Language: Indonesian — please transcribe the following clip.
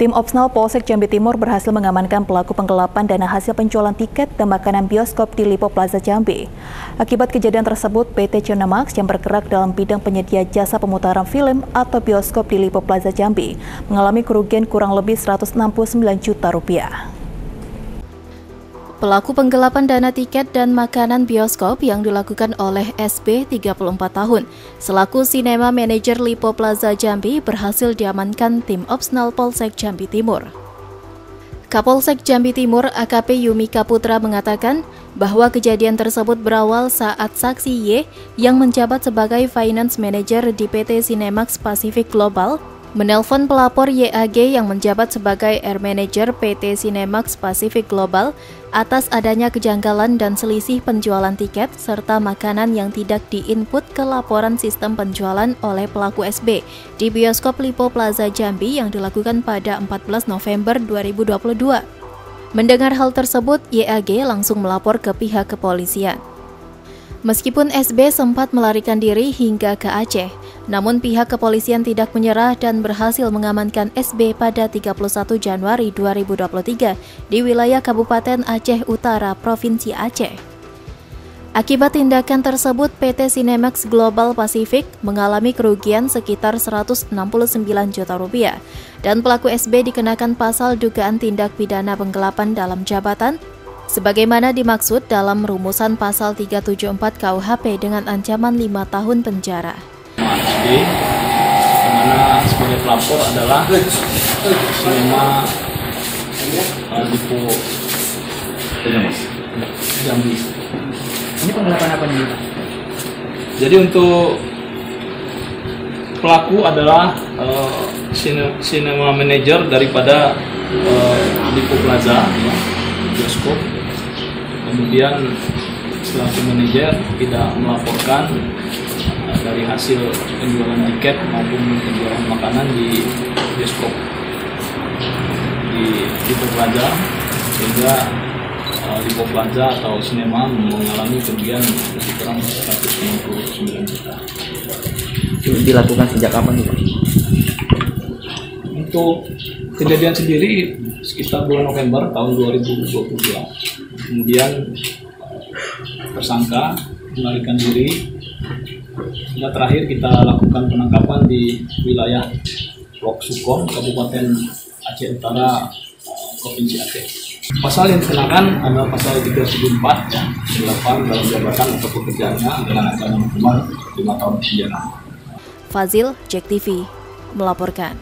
Tim Opsnal Polsek Jambi Timur berhasil mengamankan pelaku penggelapan dana hasil penjualan tiket dan makanan bioskop di Lipo Plaza Jambi. Akibat kejadian tersebut, PT Cinemax yang bergerak dalam bidang penyedia jasa pemutaran film atau bioskop di Lipo Plaza Jambi mengalami kerugian kurang lebih 169 juta rupiah. Pelaku penggelapan dana tiket dan makanan bioskop yang dilakukan oleh SB 34 tahun selaku sinema manajer Lipo Plaza Jambi berhasil diamankan tim Opsnal Polsek Jambi Timur. Kapolsek Jambi Timur AKP Yumi Kaputra mengatakan bahwa kejadian tersebut berawal saat saksi Y yang menjabat sebagai finance manager di PT Cinemax Pacific Global menelpon pelapor YAG yang menjabat sebagai Air Manager PT Cinemax Pacific Global atas adanya kejanggalan dan selisih penjualan tiket serta makanan yang tidak diinput ke laporan sistem penjualan oleh pelaku SB di bioskop Lipo Plaza Jambi yang dilakukan pada 14 November 2022. Mendengar hal tersebut, YAG langsung melapor ke pihak kepolisian. Meskipun SB sempat melarikan diri hingga ke Aceh, namun pihak kepolisian tidak menyerah dan berhasil mengamankan SB pada 31 Januari 2023 di wilayah Kabupaten Aceh Utara, Provinsi Aceh. Akibat tindakan tersebut, PT Cinemax Global Pacific mengalami kerugian sekitar 169 juta rupiah dan pelaku SB dikenakan pasal dugaan tindak pidana penggelapan dalam jabatan sebagaimana dimaksud dalam rumusan pasal 374 KUHP dengan ancaman 5 tahun penjara. SD, di mana sebagai pelapor adalah sinema uh, Lipo Jambi. Ini penggelapan apa nih? Jadi untuk pelaku adalah uh, sinema manager daripada uh, Lipo Plaza, ya, bioskop kemudian selaku manajer tidak melaporkan dari hasil penjualan tiket maupun penjualan makanan di bioskop. Di Lipo Plaza sehingga uh, Lipo Plaza atau sinema mengalami kerugian lebih kurang 159 juta. Itu dilakukan sejak kapan nih Untuk kejadian sendiri sekitar bulan November tahun 2022 kemudian tersangka melarikan diri hingga terakhir kita lakukan penangkapan di wilayah Lok Sukon, Kabupaten Aceh Utara, Provinsi Aceh. Pasal yang dikenakan adalah pasal 374 ya, 8 dalam jabatan atau pekerjaannya dengan ancaman hukuman 5 tahun penjara. Fazil, Jack TV, melaporkan.